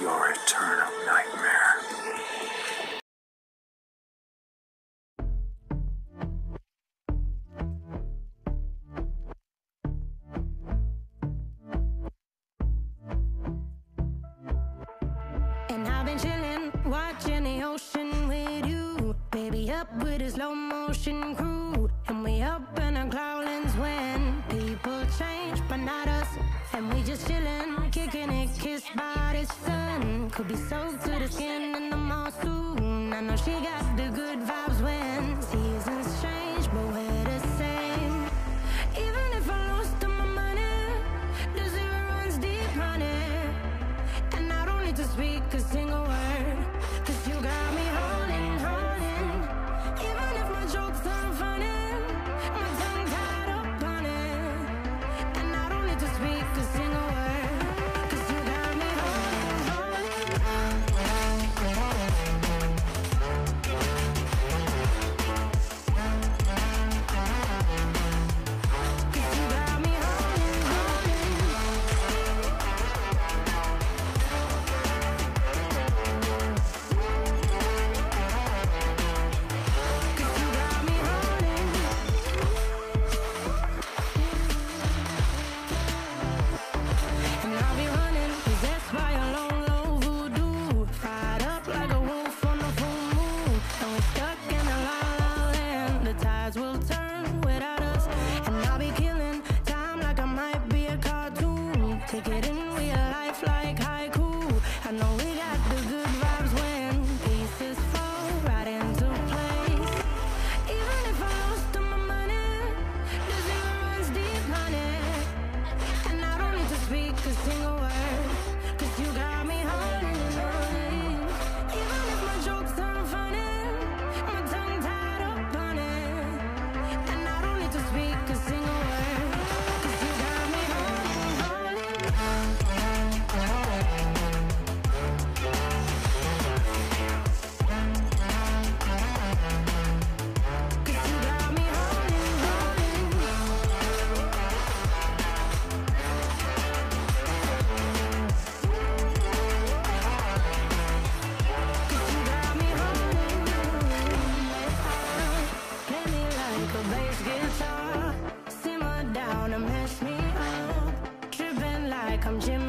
your eternal nightmare. Tripping like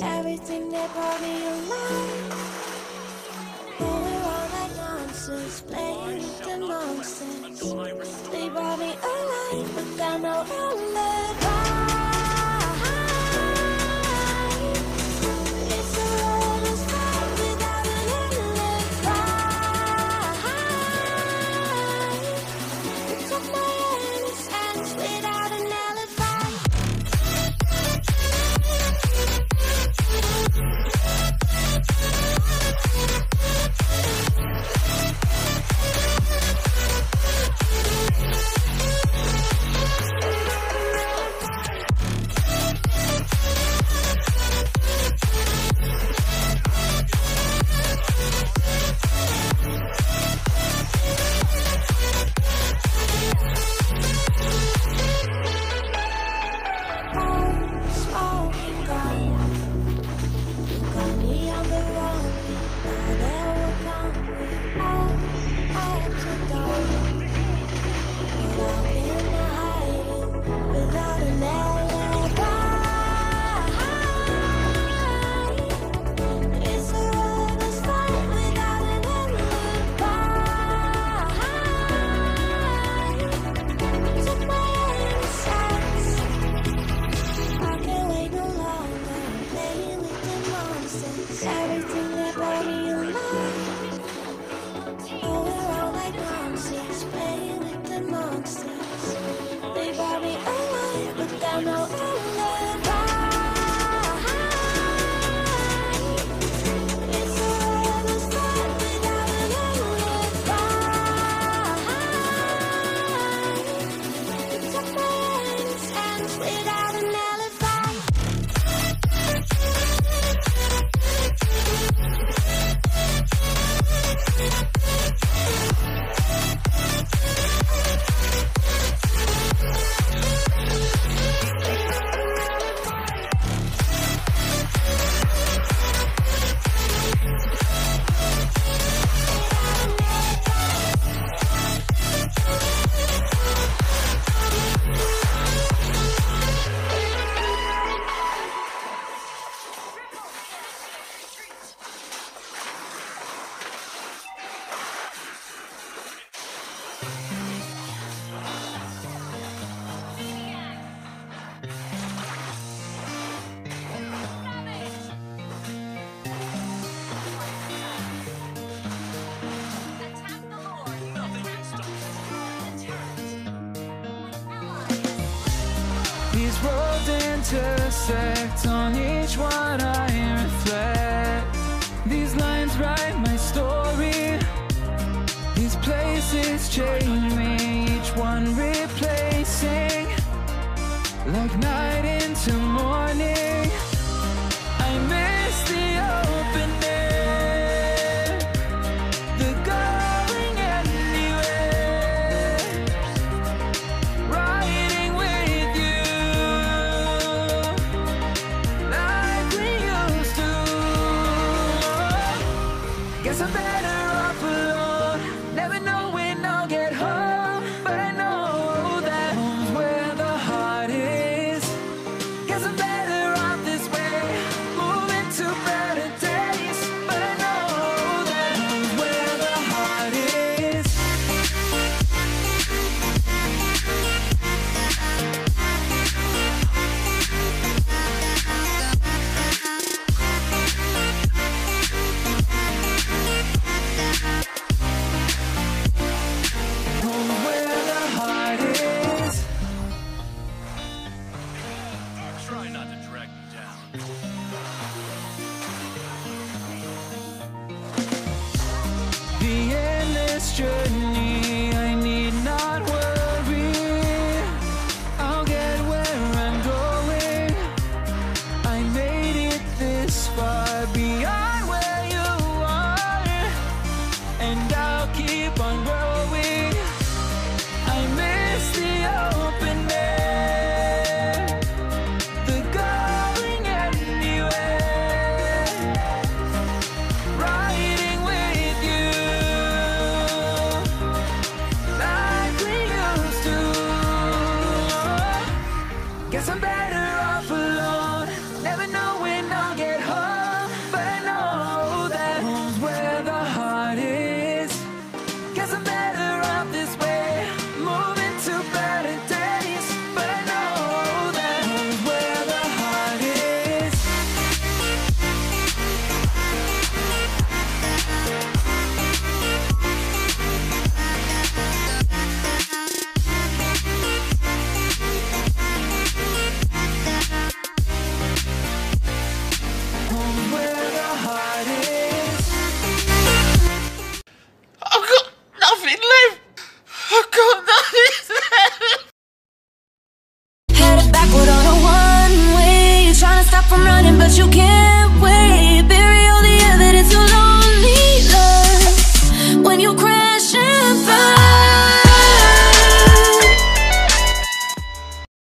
Everything they brought me alive. Going on like nonsense, playing with the nonsense. They brought me alive, but got no outlet. without a name. intersect on each one I reflect. These lines write my story. These places change. me